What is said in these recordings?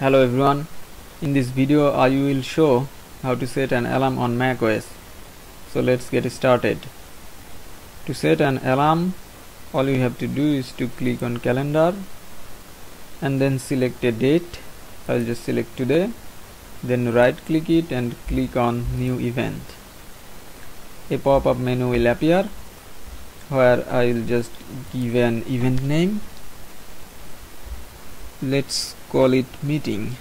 Hello everyone, in this video I will show how to set an alarm on macOS. So let's get started. To set an alarm, all you have to do is to click on calendar and then select a date. I'll just select today, then right click it and click on new event. A pop-up menu will appear where I will just give an event name let's call it meeting.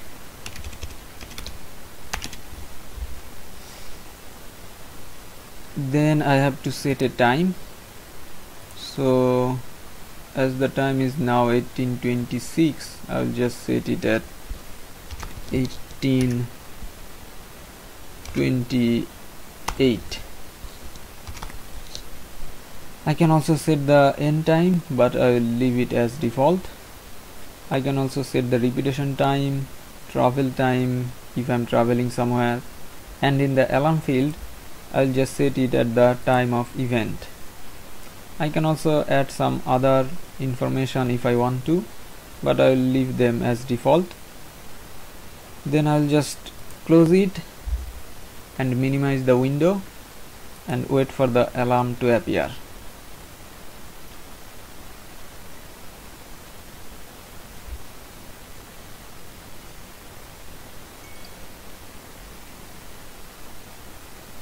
Then I have to set a time. So as the time is now 1826 I'll just set it at 1828 I can also set the end time but I will leave it as default I can also set the repetition time travel time if I'm traveling somewhere. And in the alarm field I'll just set it at the time of event. I can also add some other information if I want to but I will leave them as default. Then I'll just close it and minimize the window and wait for the alarm to appear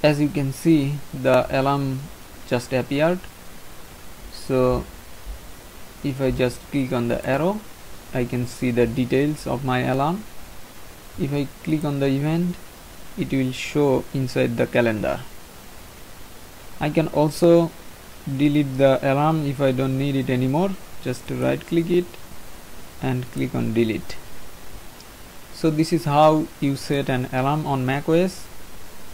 as you can see the alarm just appeared. So if I just click on the arrow I can see the details of my alarm. If I click on the event it will show inside the calendar. I can also delete the alarm if I don't need it anymore. Just right click it and click on delete. So this is how you set an alarm on macOS